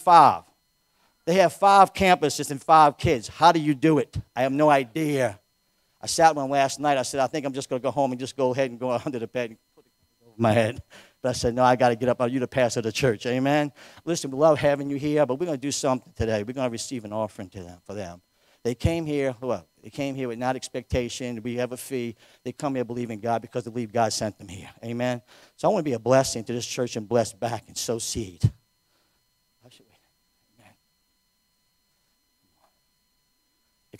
five. They have five campuses and five kids. How do you do it? I have no idea. I sat one last night. I said, I think I'm just going to go home and just go ahead and go under the bed and put it over my head. But I said, no, I got to get up. Are you the pastor of the church? Amen. Listen, we love having you here, but we're going to do something today. We're going to receive an offering to them for them. They came here, well, they came here with not expectation. We have a fee. They come here believing God because they believe God sent them here. Amen. So I want to be a blessing to this church and bless back and sow seed.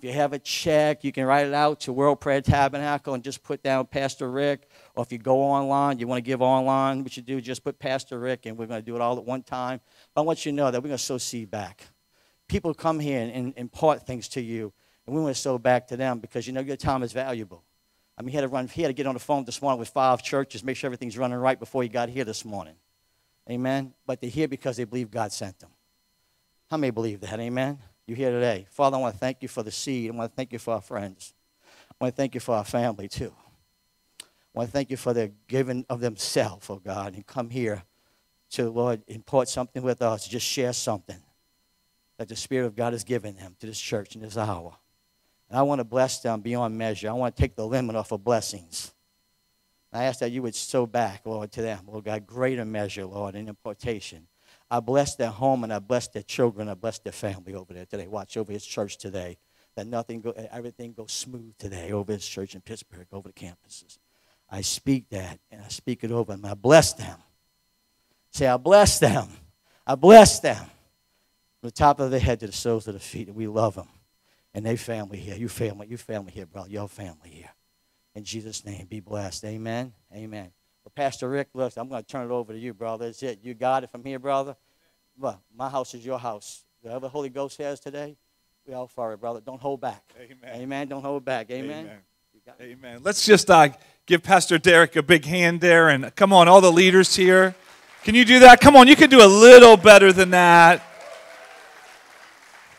If you have a check, you can write it out to World Prayer Tabernacle and just put down Pastor Rick. Or if you go online, you want to give online, what you do, just put Pastor Rick, and we're going to do it all at one time. But I want you to know that we're going to sow seed back. People come here and, and impart things to you, and we want to sow back to them because you know your time is valuable. I mean, he had to run, he had to get on the phone this morning with five churches, make sure everything's running right before he got here this morning. Amen. But they're here because they believe God sent them. How many believe that? Amen you here today. Father, I want to thank you for the seed. I want to thank you for our friends. I want to thank you for our family, too. I want to thank you for their giving of themselves, oh God, and come here to, Lord, impart something with us, just share something that the Spirit of God has given them to this church in this hour. And I want to bless them beyond measure. I want to take the limit off of blessings. I ask that you would sow back, Lord, to them, Lord God, greater measure, Lord, in impartation. I bless their home and I bless their children. I bless their family over there today. Watch over his church today. That nothing go, eh, everything goes smooth today over his church in Pittsburgh, over the campuses. I speak that and I speak it over them. I bless them. Say, I bless them. I bless them. From the top of their head to the soles of the feet. And we love them. And they family here. You family, you family here, brother. Your family here. In Jesus' name, be blessed. Amen. Amen. Well, Pastor Rick, look, I'm going to turn it over to you, brother. That's it. You got it from here, brother? Well, my house is your house. Whatever Holy Ghost has today, we all for it, brother. Don't hold back. Amen. Amen. Don't hold back. Amen. Amen. Amen. Let's just uh, give Pastor Derek a big hand there. And come on, all the leaders here. Can you do that? Come on, you can do a little better than that.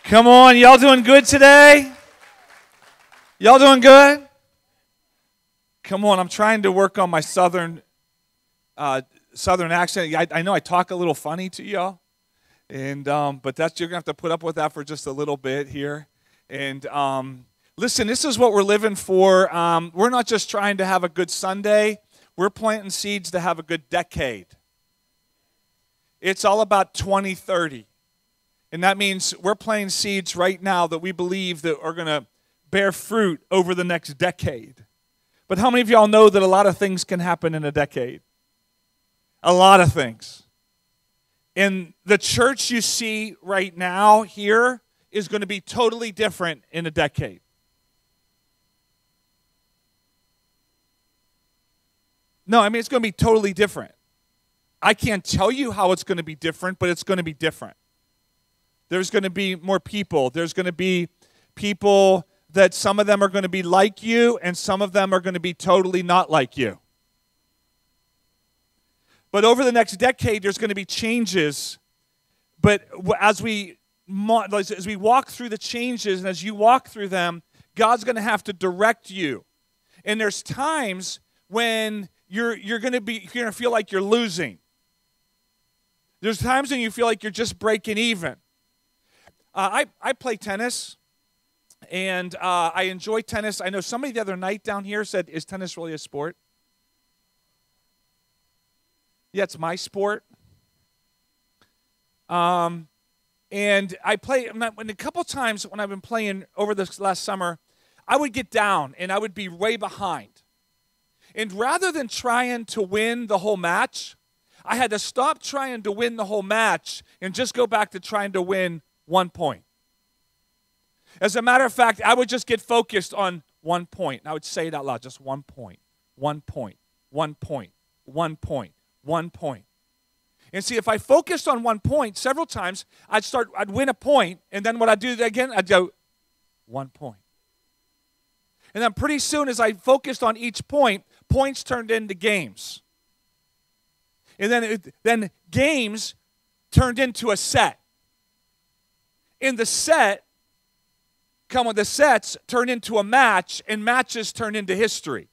Come on, y'all doing good today? Y'all doing good? Come on, I'm trying to work on my southern uh, southern accent. I, I, know I talk a little funny to y'all, and um, but that's you're gonna have to put up with that for just a little bit here. And um, listen, this is what we're living for. Um, we're not just trying to have a good Sunday. We're planting seeds to have a good decade. It's all about 2030. And that means we're planting seeds right now that we believe that are going to bear fruit over the next decade. But how many of y'all know that a lot of things can happen in a decade? A lot of things. And the church you see right now here is going to be totally different in a decade. No, I mean, it's going to be totally different. I can't tell you how it's going to be different, but it's going to be different. There's going to be more people. There's going to be people that some of them are going to be like you, and some of them are going to be totally not like you. But over the next decade, there's going to be changes. But as we as we walk through the changes and as you walk through them, God's going to have to direct you. And there's times when you're you're going to be you're going to feel like you're losing. There's times when you feel like you're just breaking even. Uh, I I play tennis, and uh, I enjoy tennis. I know somebody the other night down here said, "Is tennis really a sport?" Yeah, it's my sport. Um, and I play, and a couple times when I've been playing over this last summer, I would get down and I would be way behind. And rather than trying to win the whole match, I had to stop trying to win the whole match and just go back to trying to win one point. As a matter of fact, I would just get focused on one point. And I would say it out loud just one point, one point, one point, one point one point. And see, if I focused on one point several times, I'd start, I'd win a point, and then what I'd do again, I'd go, one point. And then pretty soon, as I focused on each point, points turned into games. And then, it, then games turned into a set. In the set, come with the sets turn into a match, and matches turn into history.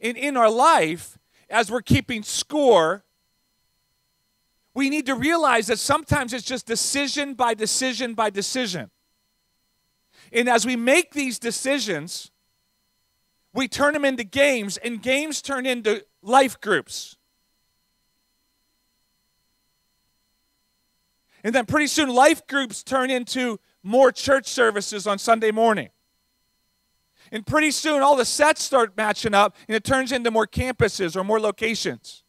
And in our life, as we're keeping score, we need to realize that sometimes it's just decision by decision by decision. And as we make these decisions, we turn them into games, and games turn into life groups. And then pretty soon, life groups turn into more church services on Sunday morning. And pretty soon, all the sets start matching up, and it turns into more campuses or more locations.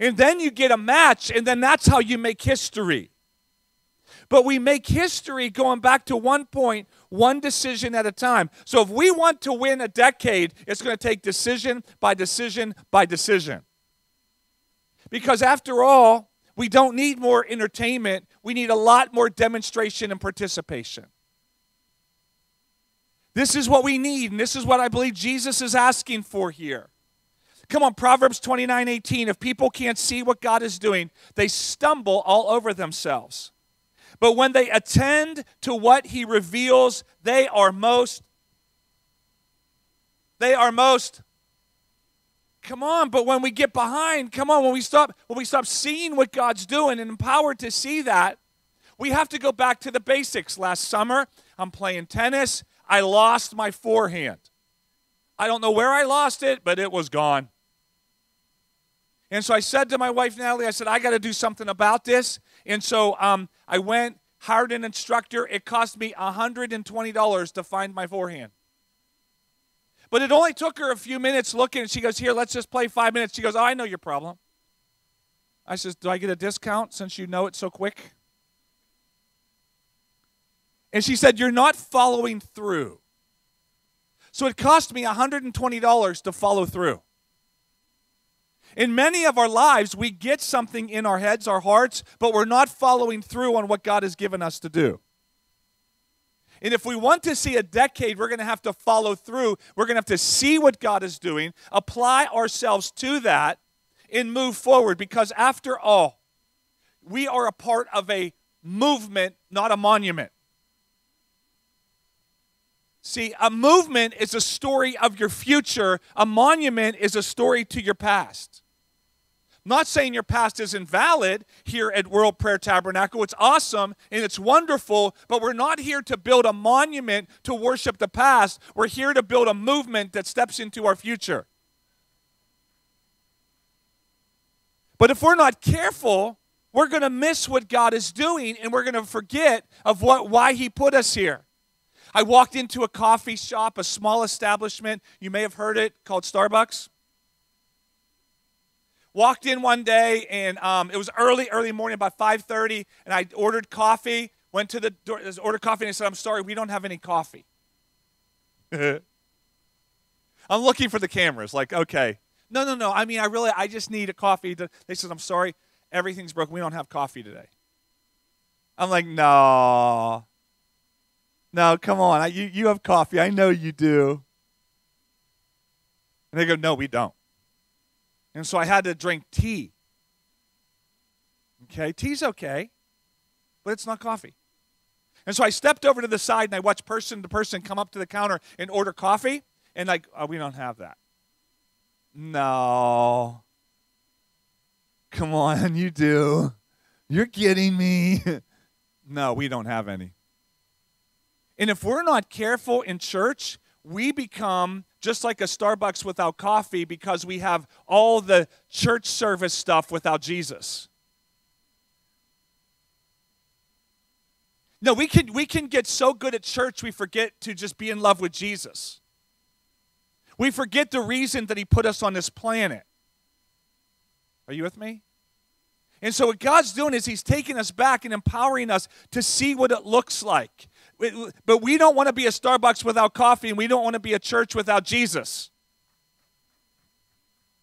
And then you get a match, and then that's how you make history. But we make history going back to one point, one decision at a time. So if we want to win a decade, it's going to take decision by decision by decision. Because after all, we don't need more entertainment, we need a lot more demonstration and participation. This is what we need, and this is what I believe Jesus is asking for here. Come on, Proverbs 29 18. If people can't see what God is doing, they stumble all over themselves. But when they attend to what he reveals, they are most, they are most, come on, but when we get behind, come on, when we stop, when we stop seeing what God's doing and empowered to see that, we have to go back to the basics. Last summer, I'm playing tennis. I lost my forehand. I don't know where I lost it, but it was gone. And so I said to my wife, Natalie, I said, I got to do something about this. And so um, I went, hired an instructor. It cost me $120 to find my forehand. But it only took her a few minutes looking, and she goes, Here, let's just play five minutes. She goes, Oh, I know your problem. I says, Do I get a discount since you know it so quick? And she said, You're not following through. So it cost me $120 to follow through. In many of our lives, we get something in our heads, our hearts, but we're not following through on what God has given us to do. And if we want to see a decade, we're going to have to follow through. We're going to have to see what God is doing, apply ourselves to that, and move forward. Because after all, we are a part of a movement, not a monument. See, a movement is a story of your future, a monument is a story to your past. Not saying your past is invalid here at World Prayer Tabernacle. It's awesome and it's wonderful, but we're not here to build a monument to worship the past. We're here to build a movement that steps into our future. But if we're not careful, we're going to miss what God is doing and we're going to forget of what why he put us here. I walked into a coffee shop, a small establishment. You may have heard it called Starbucks. Walked in one day, and um, it was early, early morning, about 5:30, and I ordered coffee. Went to the door, ordered coffee, and I said, "I'm sorry, we don't have any coffee." I'm looking for the cameras. Like, okay, no, no, no. I mean, I really, I just need a coffee. To, they said, "I'm sorry, everything's broken. We don't have coffee today." I'm like, no. No, come on. I, you, you have coffee. I know you do. And they go, No, we don't. And so I had to drink tea. Okay, tea's okay, but it's not coffee. And so I stepped over to the side and I watched person to person come up to the counter and order coffee. And like, oh, we don't have that. No. Come on, you do. You're kidding me. no, we don't have any. And if we're not careful in church, we become just like a Starbucks without coffee because we have all the church service stuff without Jesus. No, we can, we can get so good at church we forget to just be in love with Jesus. We forget the reason that He put us on this planet. Are you with me? And so, what God's doing is He's taking us back and empowering us to see what it looks like. But we don't want to be a Starbucks without coffee, and we don't want to be a church without Jesus.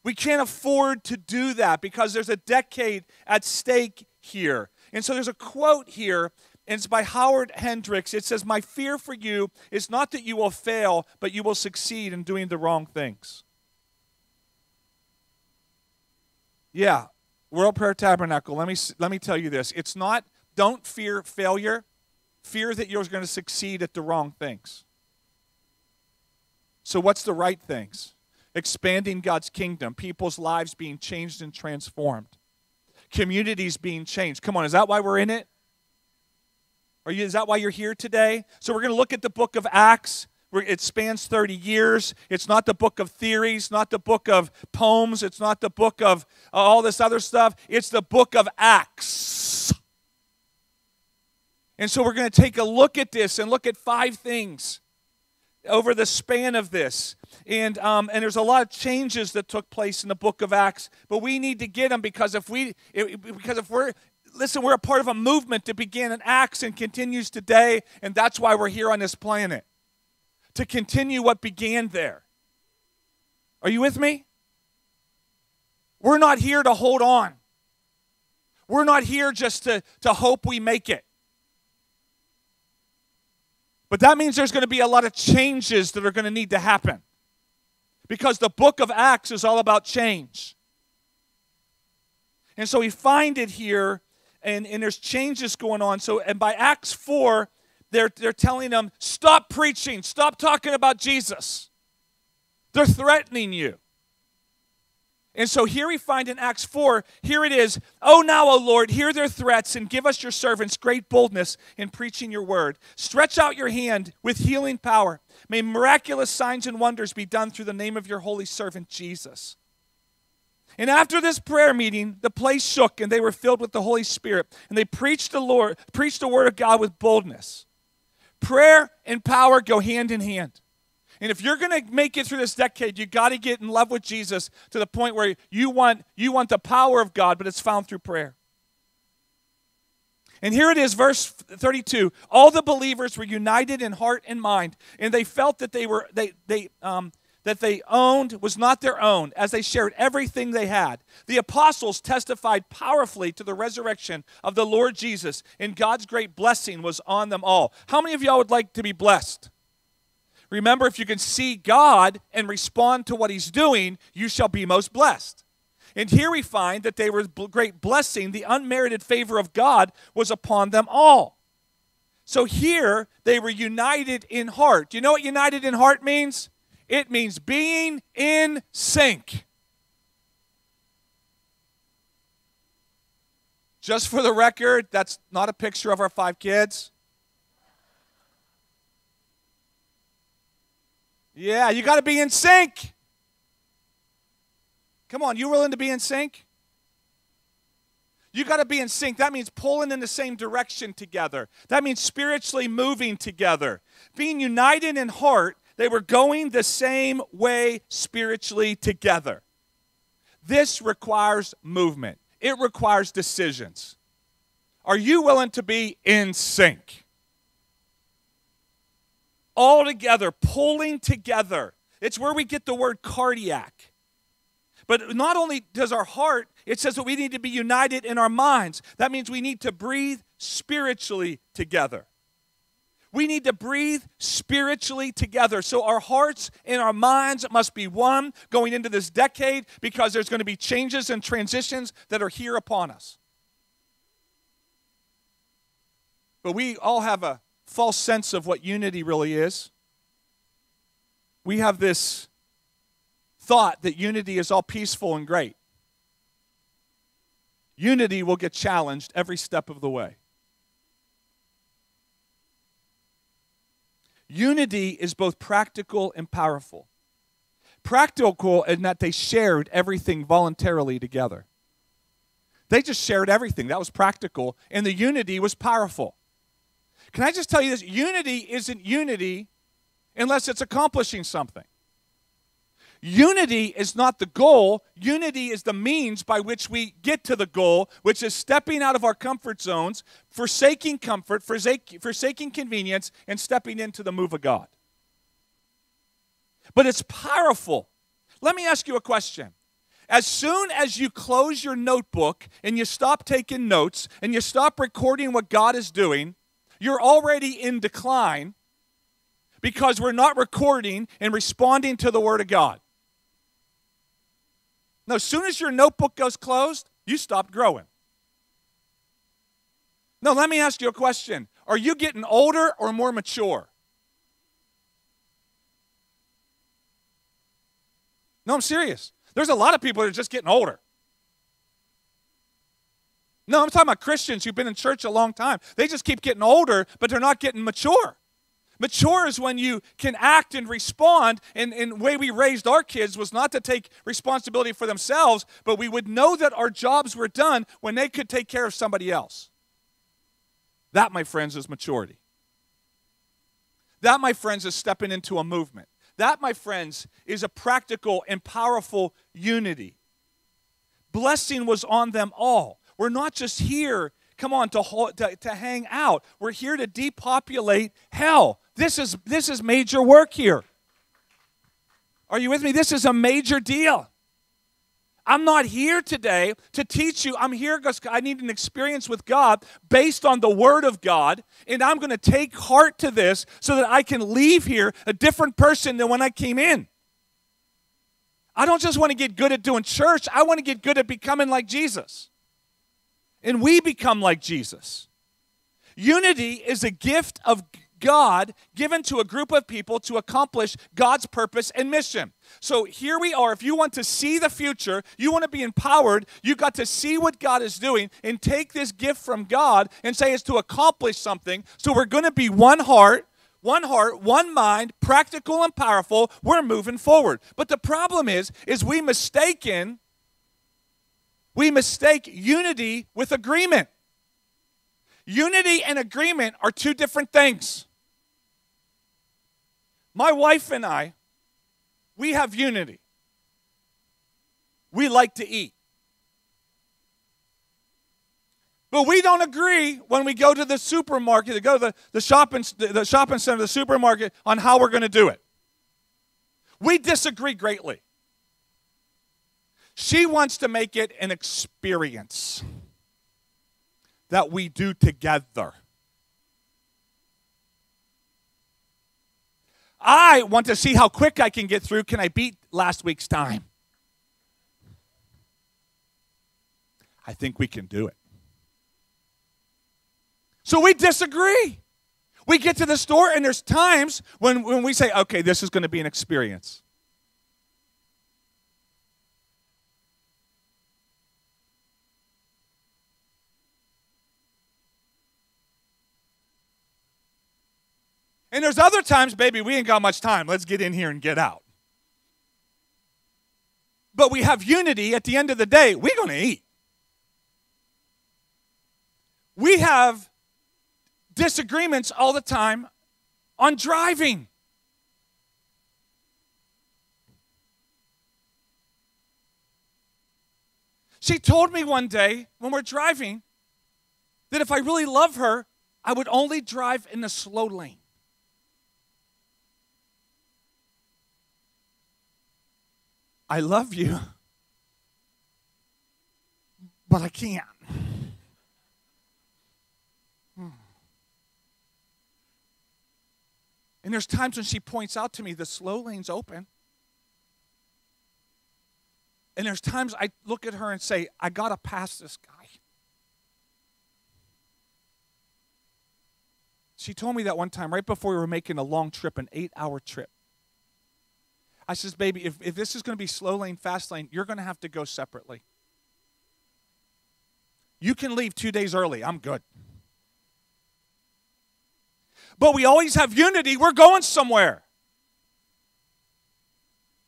We can't afford to do that because there's a decade at stake here. And so there's a quote here, and it's by Howard Hendricks. It says, My fear for you is not that you will fail, but you will succeed in doing the wrong things. Yeah, World Prayer Tabernacle, let me, let me tell you this. It's not, don't fear failure fear that you're going to succeed at the wrong things. So, what's the right things? Expanding God's kingdom, people's lives being changed and transformed, communities being changed. Come on, is that why we're in it? Are you, is that why you're here today? So we're going to look at the book of Acts. It spans 30 years. It's not the book of theories, not the book of poems. It's not the book of uh, all this other stuff. It's the book of Acts. And so we're going to take a look at this and look at five things over the span of this. And, um, and there's a lot of changes that took place in the book of Acts, but we need to get them because if we, if, because if we're, listen, we're a part of a movement that began in Acts and continues today, and that's why we're here on this planet to continue what began there. Are you with me? We're not here to hold on. We're not here just to, to hope we make it. But that means there's going to be a lot of changes that are going to need to happen. Because the book of Acts is all about change. And so we find it here, and, and there's changes going on. So, and by Acts 4, they're, they're telling them, stop preaching, stop talking about Jesus. They're threatening you. And so here we find in Acts 4, here it is, Oh, now, O Lord, hear their threats and give us your servants great boldness in preaching your word. Stretch out your hand with healing power. May miraculous signs and wonders be done through the name of your holy servant Jesus. And after this prayer meeting, the place shook and they were filled with the Holy Spirit. And they preached the Lord, preached the word of God with boldness. Prayer and power go hand in hand. And if you're going to make it through this decade, you got to get in love with Jesus to the point where you want you want the power of God, but it's found through prayer. And here it is, verse 32. All the believers were united in heart and mind, and they felt that they were they they um, that they owned was not their own, as they shared everything they had. The apostles testified powerfully to the resurrection of the Lord Jesus, and God's great blessing was on them all. How many of y'all would like to be blessed? Remember, if you can see God and respond to what He's doing, you shall be most blessed. And here we find that they were great blessing. The unmerited favor of God was upon them all. So here they were united in heart. Do you know what united in heart means? It means being in sync. Just for the record, that's not a picture of our five kids. Yeah, you got to be in sync. Come on, you willing to be in sync? You got to be in sync. That means pulling in the same direction together. That means spiritually moving together. Being united in heart, they were going the same way spiritually together. This requires movement, it requires decisions. Are you willing to be in sync? All together, pulling together. It's where we get the word cardiac. But not only does our heart, it says that we need to be united in our minds. That means we need to breathe spiritually together. We need to breathe spiritually together. So our hearts and our minds must be one going into this decade because there's going to be changes and transitions that are here upon us. But we all have a false sense of what unity really is. We have this thought that unity is all peaceful and great. Unity will get challenged every step of the way. Unity is both practical and powerful. Practical in that they shared everything voluntarily together. They just shared everything. That was practical. And the unity was powerful. Can I just tell you this? Unity isn't unity unless it's accomplishing something. Unity is not the goal. Unity is the means by which we get to the goal, which is stepping out of our comfort zones, forsaking comfort, forsaking convenience, and stepping into the move of God. But it's powerful. Let me ask you a question. As soon as you close your notebook and you stop taking notes and you stop recording what God is doing, you're already in decline because we're not recording and responding to the Word of God. Now, as soon as your notebook goes closed, you stop growing. Now, let me ask you a question Are you getting older or more mature? No, I'm serious. There's a lot of people that are just getting older. No, I'm talking about Christians who've been in church a long time. They just keep getting older, but they're not getting mature. Mature is when you can act and respond. And, the way we raised our kids was not to take responsibility for themselves, but we would know that our jobs were done when they could take care of somebody else. That, my friends, is maturity. That, my friends, is stepping into a movement. That, my friends, is a practical and powerful unity. Blessing was on them all. We're not just here, come on, to, to, to hang out. We're here to depopulate hell. This is, this is major work here. Are you with me? This is a major deal. I'm not here today to teach you. I'm here because I need an experience with God based on the Word of God. And I'm going to take heart to this so that I can leave here a different person than when I came in. I don't just want to get good at doing church, I want to get good at becoming like Jesus. And we become like Jesus. Unity is a gift of God given to a group of people to accomplish God's purpose and mission. So here we are. If you want to see the future, you want to be empowered, you got to see what God is doing and take this gift from God and say it's to accomplish something. So we're going to be one heart, one heart, one mind, practical and powerful. We're moving forward. But the problem is is we mistaken we mistake unity with agreement. Unity and agreement are two different things. My wife and I, we have unity. We like to eat. But we don't agree when we go to the supermarket, to go to the, the, shopping, the shopping center, the supermarket, on how we're going to do it. We disagree greatly. She wants to make it an experience that we do together. I want to see how quick I can get through. Can I beat last week's time? I think we can do it. So we disagree. We get to the store, and there's times when, when we say, okay, this is going to be an experience. And there's other times, baby, we ain't got much time. Let's get in here and get out. But we have unity at the end of the day. We're going to eat. We have disagreements all the time on driving. She told me one day when we're driving that if I really love her, I would only drive in the slow lane. I love you, but I can't. Hmm. And there's times when she points out to me the slow lane's open. And there's times I look at her and say, I got to pass this guy. She told me that one time right before we were making a long trip, an eight hour trip. I says, baby, if, if this is going to be slow lane, fast lane, you're going to have to go separately. You can leave two days early. I'm good. But we always have unity. We're going somewhere.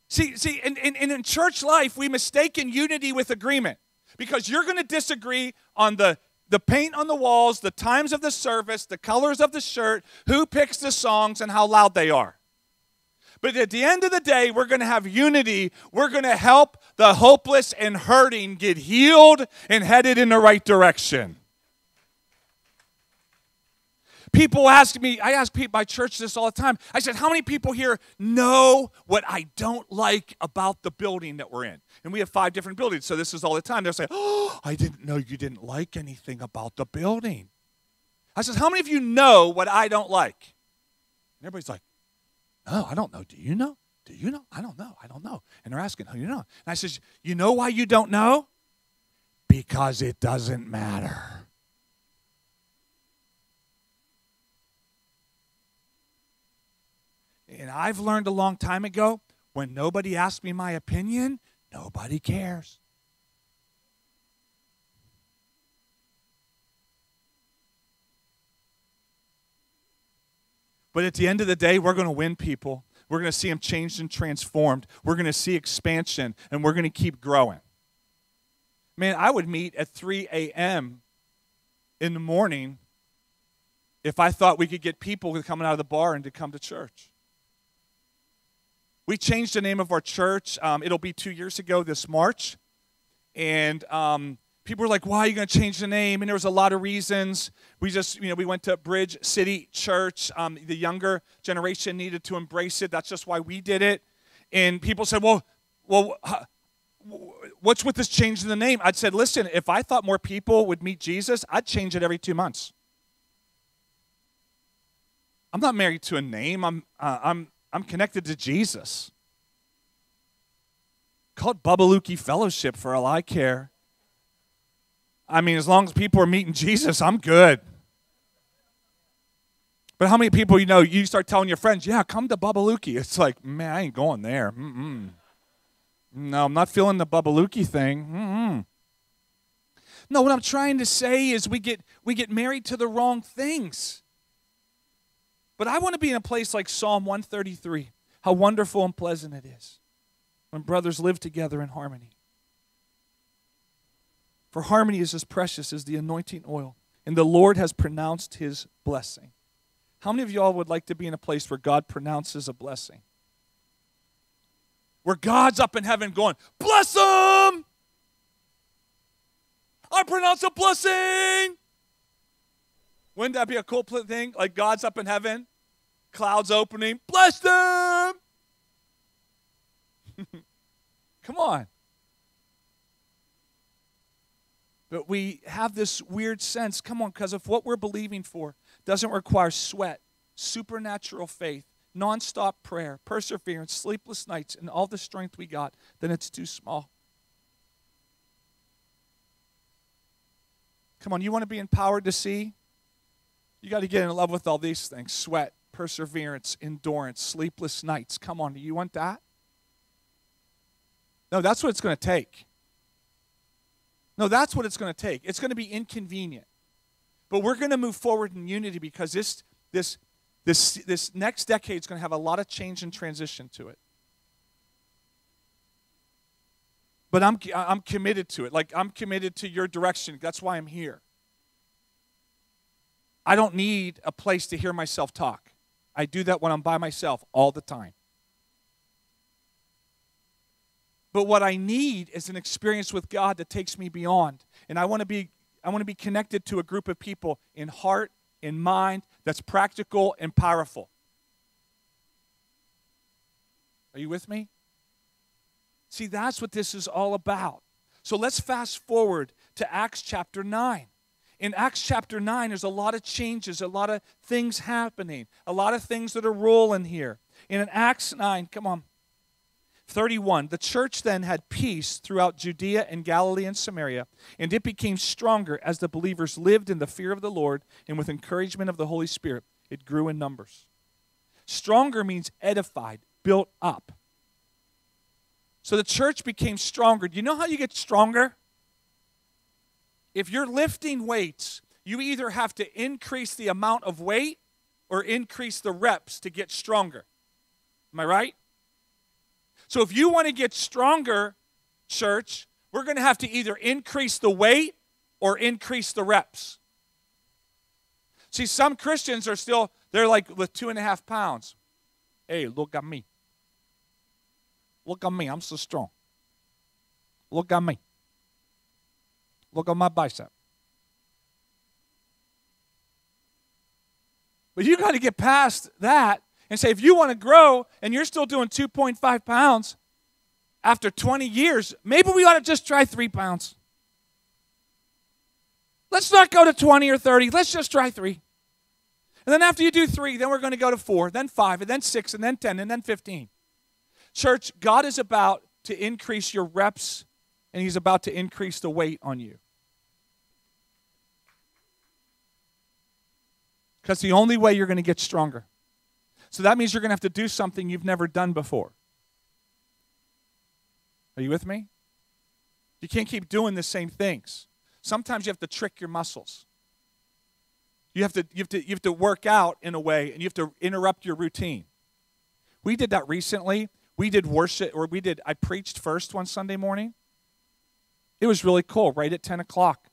See, see, and, and, in church life, we mistaken unity with agreement because you're going to disagree on the, the paint on the walls, the times of the service, the colors of the shirt, who picks the songs, and how loud they are. But at the end of the day, we're going to have unity. We're going to help the hopeless and hurting get healed and headed in the right direction. People ask me, I ask people by church this all the time. I said, How many people here know what I don't like about the building that we're in? And we have five different buildings, so this is all the time. They'll say, Oh, I didn't know you didn't like anything about the building. I said, How many of you know what I don't like? And everybody's like, no, I don't know. Do you know? Do you know? I don't know. I don't know. And they're asking, do you know? And I says, you know why you don't know? Because it doesn't matter. And I've learned a long time ago when nobody asks me my opinion, nobody cares. But at the end of the day, we're going to win people. We're going to see them changed and transformed. We're going to see expansion, and we're going to keep growing. Man, I would meet at 3 a.m. in the morning if I thought we could get people coming out of the bar and to come to church. We changed the name of our church. Um, it'll be two years ago this March. And um, people were like, why are you going to change the name? And there was a lot of reasons. We just, you know, we went to Bridge City Church. Um, the younger generation needed to embrace it. That's just why we did it. And people said, well, well, what's with this change in the name? I'd said, listen, if I thought more people would meet Jesus, I'd change it every two months. I'm not married to a name. I'm, uh, I'm, I'm connected to Jesus. Called Babaluki Fellowship for all I care. I mean, as long as people are meeting Jesus, I'm good. But how many people you know, you start telling your friends, yeah, come to Babaluki. It's like, man, I ain't going there. Mm-mm. No, I'm not feeling the Babaluki thing. Mm-mm. No, what I'm trying to say is we get we get married to the wrong things. But I want to be in a place like Psalm 133. How wonderful and pleasant it is when brothers live together in harmony. For harmony is as precious as the anointing oil, and the Lord has pronounced his blessing. How many of y'all would like to be in a place where God pronounces a blessing? Where God's up in heaven going, Bless them! I pronounce a blessing! Wouldn't that be a cool thing? Like God's up in heaven, clouds opening, bless them! Come on. But we have this weird sense, come on, because if what we're believing for doesn't require sweat, supernatural faith, nonstop prayer, perseverance, sleepless nights, and all the strength we got, then it's too small. Come on, you want to be empowered to see? You got to get in love with all these things sweat, perseverance, endurance, sleepless nights. Come on, do you want that? No, that's what it's going to take. No, that's what it's going to take. It's going to be inconvenient. But we're going to move forward in unity because this, this, this, this next decade is going to have a lot of change and transition to it. But I'm, I'm committed to it. Like, I'm committed to your direction. That's why I'm here. I don't need a place to hear myself talk. I do that when I'm by myself all the time. But what I need is an experience with God that takes me beyond. And I want to be I want to be connected to a group of people in heart, in mind, that's practical and powerful. Are you with me? See, that's what this is all about. So let's fast forward to Acts chapter 9. In Acts chapter 9, there's a lot of changes, a lot of things happening, a lot of things that are rolling here. And in Acts 9, come on, 31 The church then had peace throughout Judea and Galilee and Samaria, and it became stronger as the believers lived in the fear of the Lord and with encouragement of the Holy Spirit. It grew in numbers. Stronger means edified, built up. So the church became stronger. Do you know how you get stronger? If you're lifting weights, you either have to increase the amount of weight or increase the reps to get stronger. Am I right? So if you want to get stronger, church, we're going to have to either increase the weight or increase the reps. See, some Christians are still, they're like with two and a half pounds. Hey, look at me. Look at me. I'm so strong. Look at me. Look at my bicep. But you got to get past that and say, if you want to grow and you're still doing 2.5 pounds after 20 years, maybe we ought to just try three pounds. Let's not go to 20 or 30. Let's just try three. And then after you do three, then we're going to go to four, then five, and then six, and then 10, and then 15. Church, God is about to increase your reps, and He's about to increase the weight on you. Because the only way you're going to get stronger. So that means you're going to have to do something you've never done before. Are you with me? You can't keep doing the same things. Sometimes you have to trick your muscles. You have to you have to you have to work out in a way and you have to interrupt your routine. We did that recently. We did worship or we did I preached first one Sunday morning. It was really cool, right at 10 o'clock.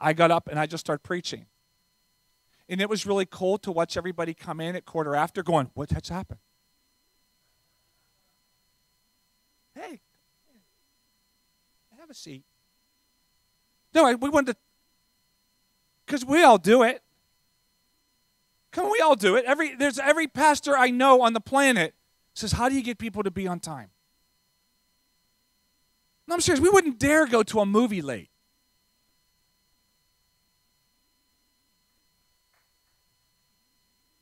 I got up and I just started preaching. And it was really cool to watch everybody come in at quarter after going, What has happened? Hey, have a seat. No, we wanted to, because we all do it. Come we all do it. Every there's every pastor I know on the planet says, "How do you get people to be on time?" No, I'm serious. We wouldn't dare go to a movie late.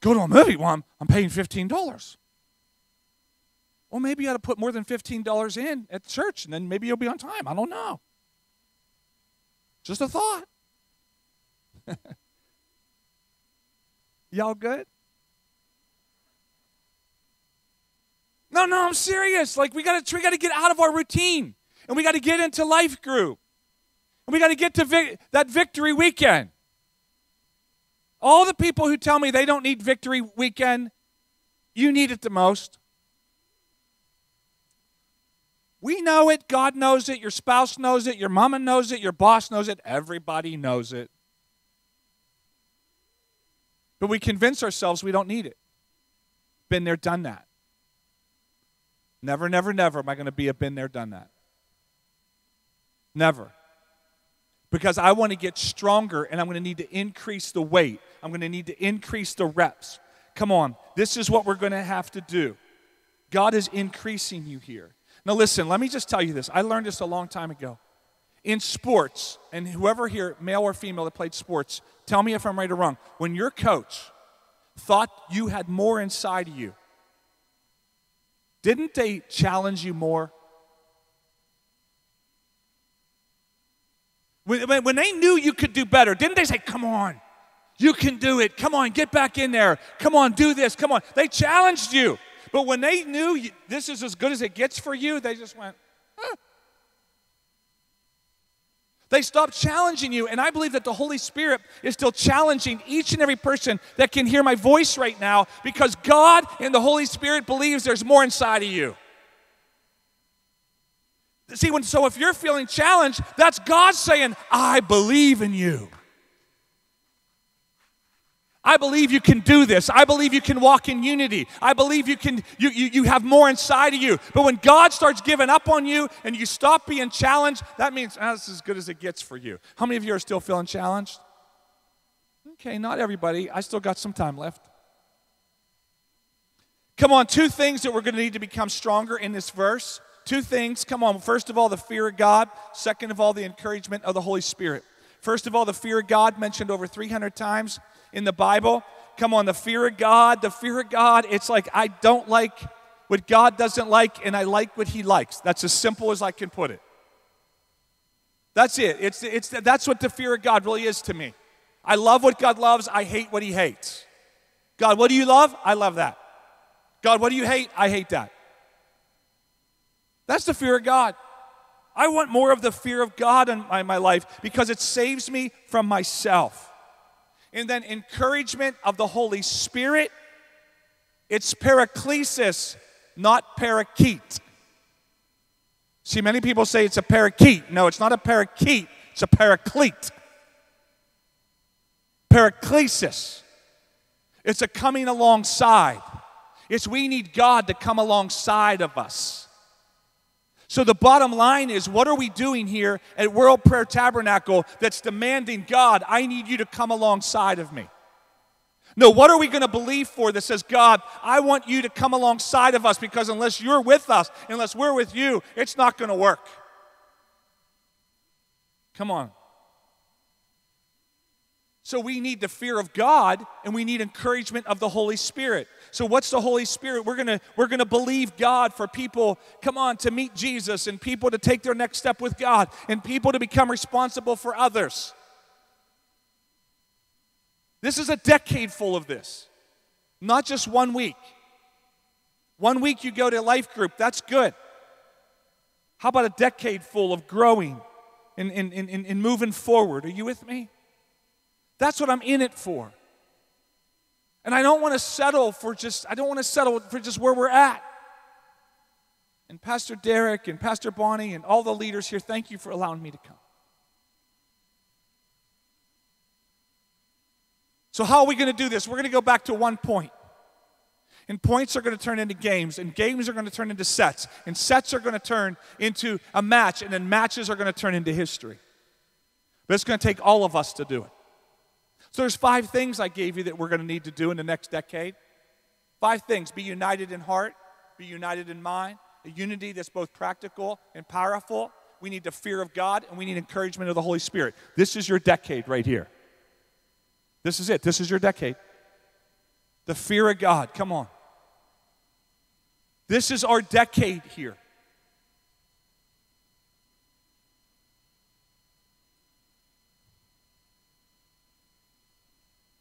Go to a movie? Well, I'm, I'm paying $15. Well, maybe you ought to put more than $15 in at church, and then maybe you'll be on time. I don't know. Just a thought. Y'all good? No, no, I'm serious. Like we got to we got to get out of our routine and we got to get into life group. And we got to get to that victory weekend. All the people who tell me they don't need victory weekend, you need it the most. We know it. God knows it. Your spouse knows it. Your mama knows it. Your boss knows it. Everybody knows it. But we convince ourselves we don't need it. Been there, done that. Never, never, never am I going to be a been there, done that. Never. Because I want to get stronger and I'm going to need to increase the weight. I'm going to need to increase the reps. Come on, this is what we're going to have to do. God is increasing you here. Now, listen, let me just tell you this. I learned this a long time ago. In sports, and whoever here, male or female, that played sports, tell me if I'm right or wrong. When your coach thought you had more inside of you, didn't they challenge you more? When, when they knew you could do better, didn't they say, Come on, you can do it. Come on, get back in there. Come on, do this. Come on. They challenged you. But when they knew you, this is as good as it gets for you, they just went. They stopped challenging you. And I believe that the Holy Spirit is still challenging each and every person that can hear my voice right now because God and the Holy Spirit believes there's more inside of you. See, when, so if you're feeling challenged, that's God saying, I believe in you. I believe you can do this. I believe you can walk in unity. I believe you can you, you, you have more inside of you. But when God starts giving up on you and you stop being challenged, that means ah, oh, that's as good as it gets for you. How many of you are still feeling challenged? Okay, not everybody. I still got some time left. Come on, two things that we're going to need to become stronger in this verse. Two things. Come on. First of all, the fear of God. Second of all, the encouragement of the Holy Spirit. First of all, the fear of God mentioned over 300 times in the Bible. Come on, the fear of God, the fear of God, it's like I don't like what God doesn't like and I like what he likes. That's as simple as I can put it. That's it. It's, it's, that's what the fear of God really is to me. I love what God loves, I hate what he hates. God, what do you love? I love that. God, what do you hate? I hate that. That's the fear of God. I want more of the fear of God in my, my life because it saves me from myself. And then encouragement of the Holy Spirit. It's paraklesis, not parakeet. See, many people say it's a parakeet. No, it's not a parakeet, it's a paraclete. Paraklesis. It's a coming alongside. It's we need God to come alongside of us. So the bottom line is what are we doing here at World Prayer Tabernacle that's demanding, God, I need you to come alongside of me? No, what are we going to believe for that says, God, I want you to come alongside of us because unless you're with us, unless we're with you, it's not going to work. Come on. So we need the fear of God and we need encouragement of the Holy Spirit. So what's the Holy Spirit? We're going to we're going to believe God for people come on to meet Jesus and people to take their next step with God and people to become responsible for others. This is a decade full of this. Not just one week. One week you go to life group, that's good. How about a decade full of growing and, and, and, and moving forward? Are you with me? That's what I'm in it for. And I don't want to settle for just, I don't want to settle for just where we're at. And Pastor Derek and Pastor Bonnie and all the leaders here, thank you for allowing me to come. So, how are we going to do this? We're going to go back to one point. And points are going to turn into games, and games are going to turn into sets, and sets are going to turn into a match, and then matches are going to turn into history. But it's going to take all of us to do it. So there's five things I gave you that we're going to need to do in the next decade. Five things. Be united in heart, be united in mind, a unity that's both practical and powerful. We need the fear of God and we need encouragement of the Holy Spirit. This is your decade right here. This is it. This is your decade. The fear of God. Come on. This is our decade here.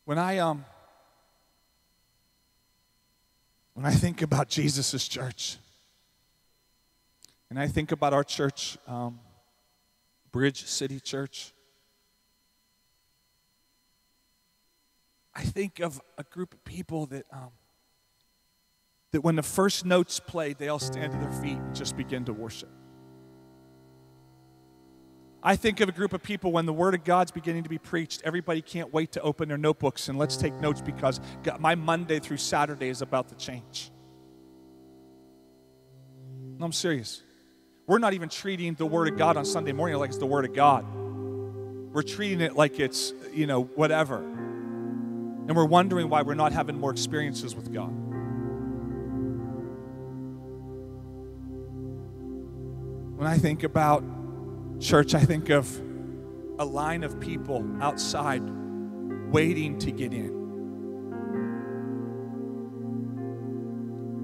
When I um when I think about Jesus' church, and I think about our church, um, Bridge City Church, I think of a group of people that um, that when the first notes played, they all stand to their feet and just begin to worship. I think of a group of people when the Word of God's beginning to be preached, everybody can't wait to open their notebooks and let's take notes because my Monday through Saturday is about to change. No, I'm serious. We're not even treating the Word of God on Sunday morning like it's the Word of God. We're treating it like it's, you know, whatever. And we're wondering why we're not having more experiences with God. When I think about Church, I think of a line of people outside waiting to get in.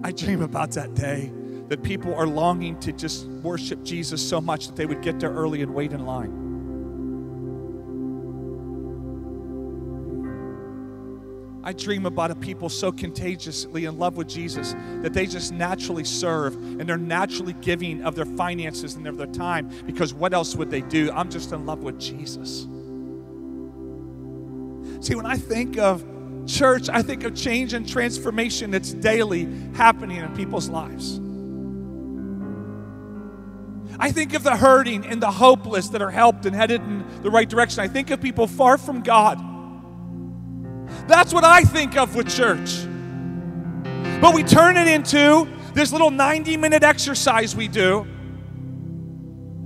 I dream about that day that people are longing to just worship Jesus so much that they would get there early and wait in line. I dream about a people so contagiously in love with Jesus that they just naturally serve and they're naturally giving of their finances and of their time because what else would they do? I'm just in love with Jesus. See, when I think of church, I think of change and transformation that's daily happening in people's lives. I think of the hurting and the hopeless that are helped and headed in the right direction. I think of people far from God that's what I think of with church. But we turn it into this little 90 minute exercise we do.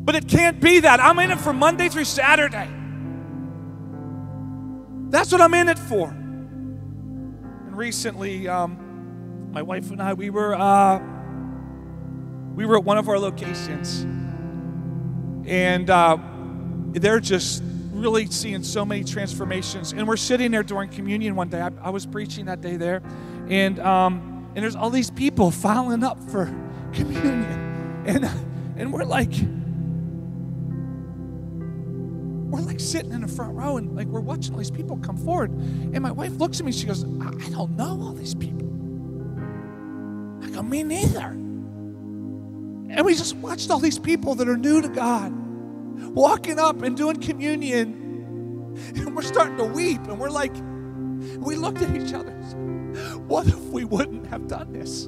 But it can't be that. I'm in it from Monday through Saturday. That's what I'm in it for. And recently, um, my wife and I, we were uh, we were at one of our locations, and uh, they're just really seeing so many transformations. And we're sitting there during communion one day. I, I was preaching that day there, and um, and there's all these people filing up for communion, and and we're like. We're like sitting in the front row and like we're watching all these people come forward. And my wife looks at me, she goes, I, I don't know all these people. I go, me neither. And we just watched all these people that are new to God walking up and doing communion. And we're starting to weep. And we're like, we looked at each other. What if we wouldn't have done this?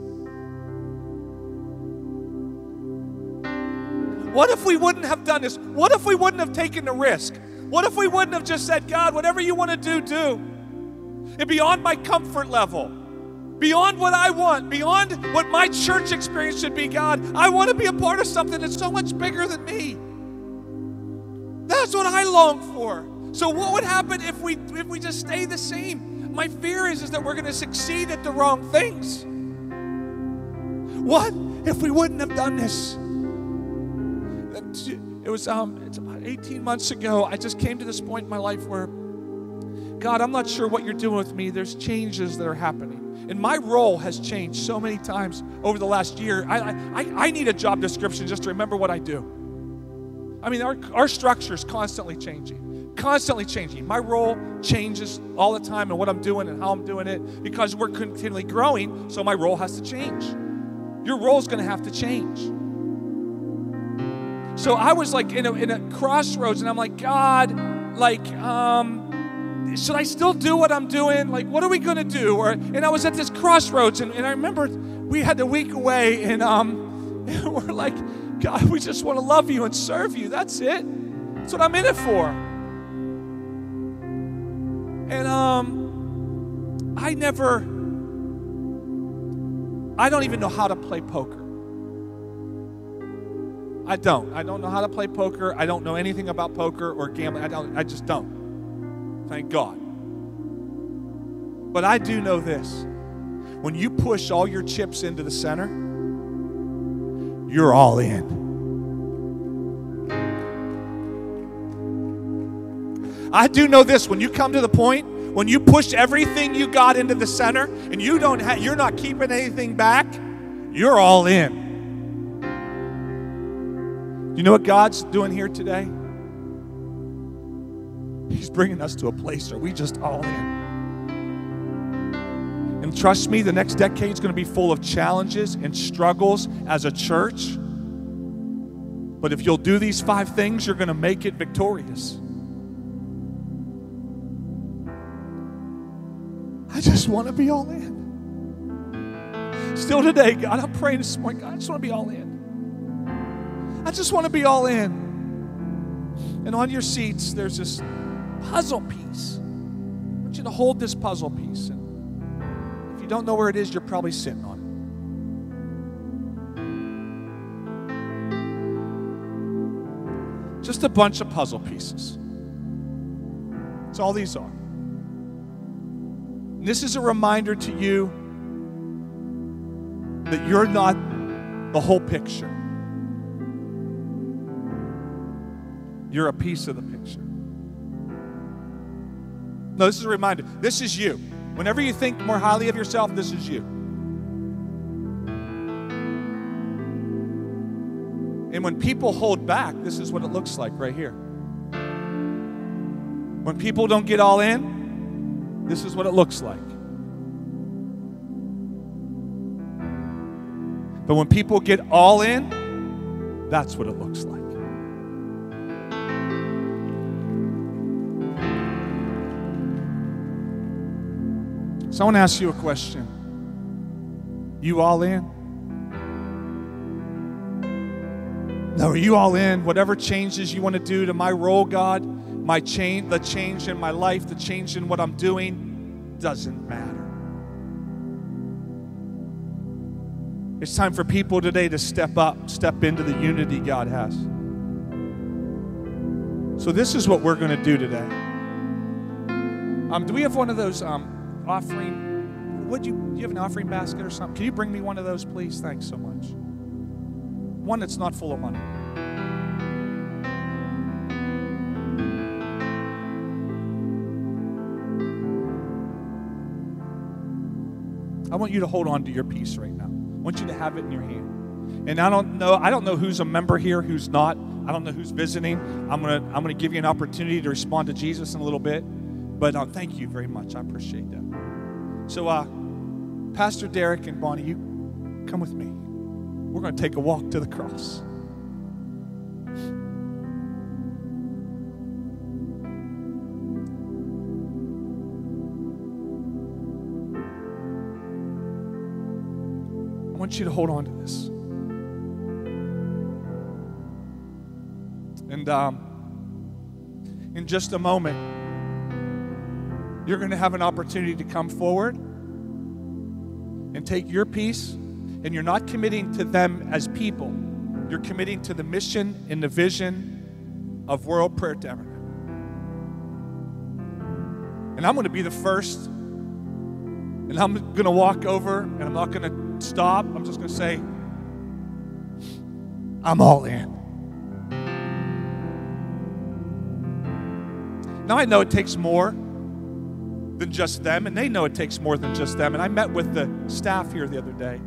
What if we wouldn't have done this? What if we wouldn't have taken the risk? What if we wouldn't have just said, God, whatever you want to do, do? And beyond my comfort level, beyond what I want, beyond what my church experience should be, God, I want to be a part of something that's so much bigger than me. That's what I long for. So what would happen if we if we just stay the same? My fear is, is that we're going to succeed at the wrong things. What if we wouldn't have done this? It was um it's about 18 months ago. I just came to this point in my life where God, I'm not sure what you're doing with me. There's changes that are happening. And my role has changed so many times over the last year. I, I, I need a job description just to remember what I do. I mean, our, our structure is constantly changing, constantly changing. My role changes all the time and what I'm doing and how I'm doing it because we're continually growing, so my role has to change. Your role is going to have to change. So I was like in a, in a crossroads, and I'm like, God, like, um, should I still do what I'm doing? Like, what are we going to do? Or, and I was at this crossroads, and, and I remember we had a week away, and, um, we're like, God, we just want to love you and serve you. That's it. That's what I'm in it for. And um, I never, I don't even know how to play poker. I don't. I don't know how to play poker. I don't know anything about poker or gambling. I don't. I just don't. Thank God. But I do know this. When you push all your chips into the center, you're all in. I do know this when you come to the point when you push everything you got into the center and you don't ha- you're not keeping anything back, you're all in. You know what God's doing here today? He's bringing us to a place where we just all in. And trust me, the next decade is going to be full of challenges and struggles as a church. But if you'll do these five things, you're going to make it victorious. I just want to be all in. Still today, God, I'm praying this morning, God, I just want to be all in. I just want to be all in. And on your seats, there's this puzzle piece. I want you to hold this puzzle piece. Don't know where it is, you're probably sitting on it. Just a bunch of puzzle pieces. That's all these are. And this is a reminder to you that you're not the whole picture. You're a piece of the picture. No, this is a reminder. This is you. Whenever you think more highly of yourself, this is you. And when people hold back, this is what it looks like right here. When people don't get all in, this is what it looks like. But when people get all in, that's what it looks like. So I want to ask you a question. You all in? No, are you all in? Whatever changes you want to do to my role, God, my change, the change in my life, the change in what I'm doing, doesn't matter. It's time for people today to step up, step into the unity God has. So this is what we're going to do today. Um, do we have one of those um, offering. Would you, do you have an offering basket or something? Can you bring me one of those, please? Thanks so much. One that's not full of money. I want you to hold on to your piece right now. I want you to have it in your hand. And I don't know, I don't know who's a member here, who's not. I don't know who's visiting. I'm gonna I'm gonna give you an opportunity to respond to Jesus in a little bit. But uh, thank you very much. I appreciate that. So, uh, Pastor Derek and Bonnie, you come with me. We're going to take a walk to the cross. I want you to hold on to this. And um, in just a moment, you're going to have an opportunity to come forward and take your piece, and you're not committing to them as people. You're committing to the mission and the vision of World Prayer Tabernacle. And I'm going to be the first, and I'm going to walk over, and I'm not going to stop. I'm just going to say, I'm all in. Now I know it takes more than just them, and they know it takes more than just them. And I met with the staff here the other day,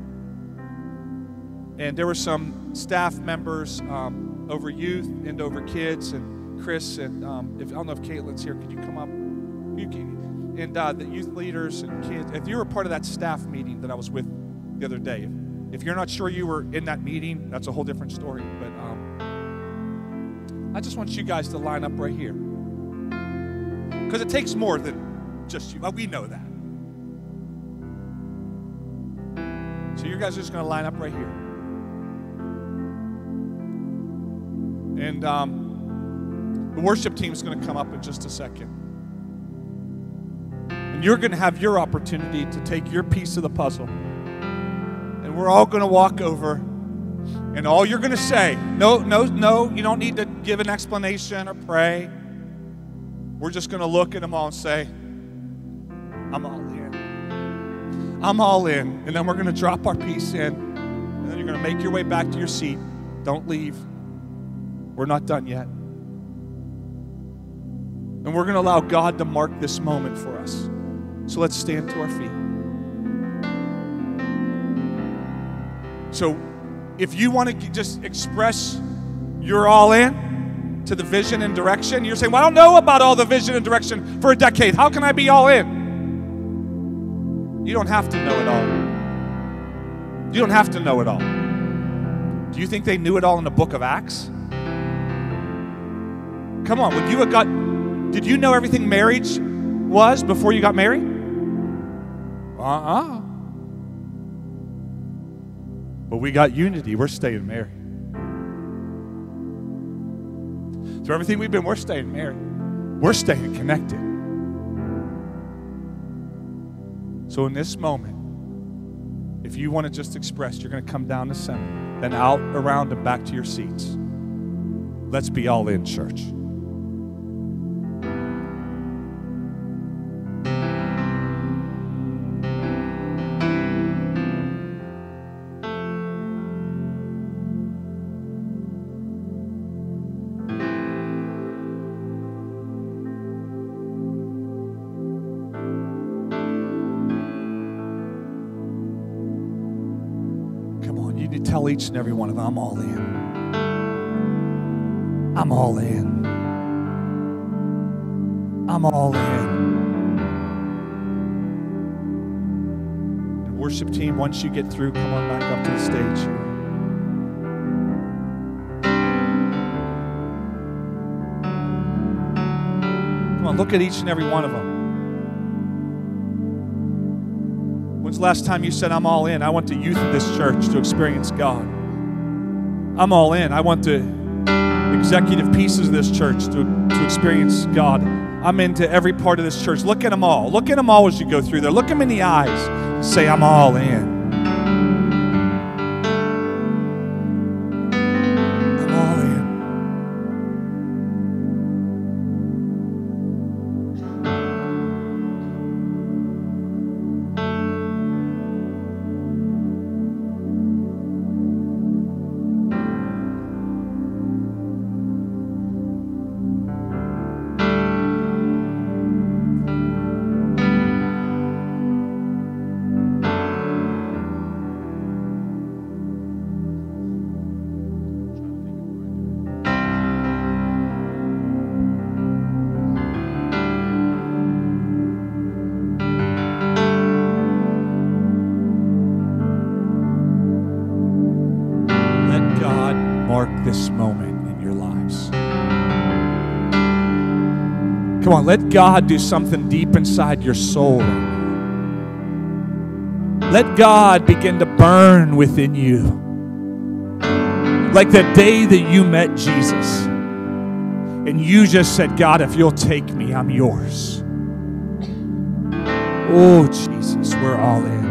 and there were some staff members um, over youth and over kids, and Chris and um, if I don't know if Caitlin's here, could you come up? You can, and uh, the youth leaders and kids. If you were part of that staff meeting that I was with the other day, if, if you're not sure you were in that meeting, that's a whole different story. But um, I just want you guys to line up right here. Because it takes more than just you. We know that. So you guys are just going to line up right here. And um, the worship team is going to come up in just a second. And you're going to have your opportunity to take your piece of the puzzle. And we're all going to walk over. And all you're going to say, no, no, no, you don't need to give an explanation or pray. We're just going to look at them all and say, I'm all in. I'm all in. And then we're going to drop our piece in. And then you're going to make your way back to your seat. Don't leave. We're not done yet. And we're going to allow God to mark this moment for us. So let's stand to our feet. So if you want to just express you're all in to the vision and direction, you're saying, Well, I don't know about all the vision and direction for a decade. How can I be all in? You don't have to know it all. You don't have to know it all. Do you think they knew it all in the book of Acts? Come on, would you have got did you know everything marriage was before you got married? Uh-uh. But we got unity. We're staying married. Through everything we've been, we're staying married. We're staying connected. So in this moment, if you want to just express, you're going to come down the center, then out, around, and back to your seats. Let's be all in, church. Each and every one of them, I'm all in. I'm all in. I'm all in. And worship team, once you get through, come on back up to the stage. Come on, look at each and every one of them. The last time you said, I'm all in? I want the youth of this church to experience God. I'm all in. I want the executive pieces of this church to, to experience God. I'm into every part of this church. Look at them all. Look at them all as you go through there. Look them in the eyes. Say, I'm all in. Let God do something deep inside your soul. Let God begin to burn within you. Like the day that you met Jesus. And you just said, God, if you'll take me, I'm yours. Oh, Jesus, we're all in.